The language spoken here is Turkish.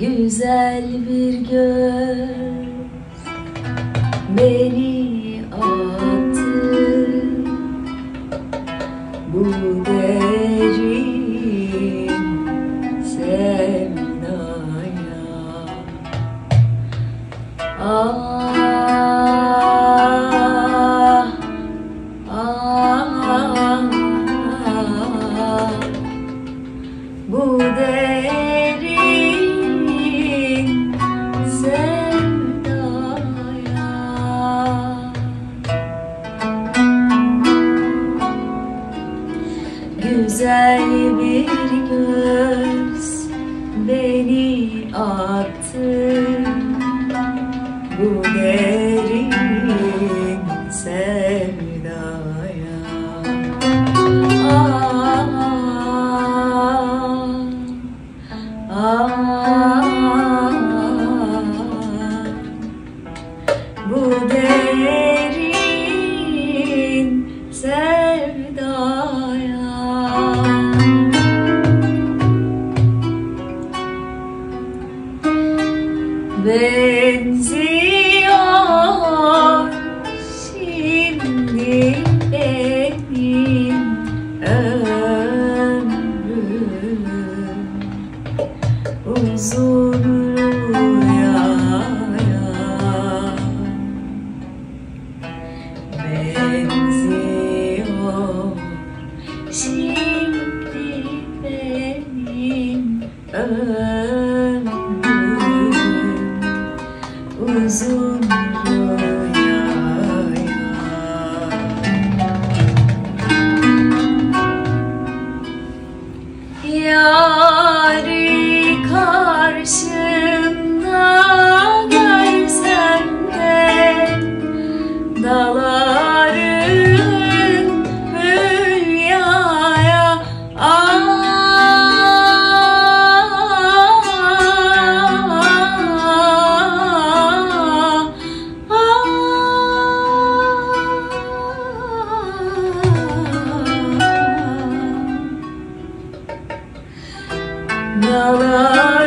Güzel bir göz beni attı. Bu derin sevdaya Ah, ah, bu derin Güzel bir göz beni attı bu derin benziyor. Şimdi benim ömrüm uzun rüyaya benziyor. Şimdi benim ömrüm uzun rüyaya no, no.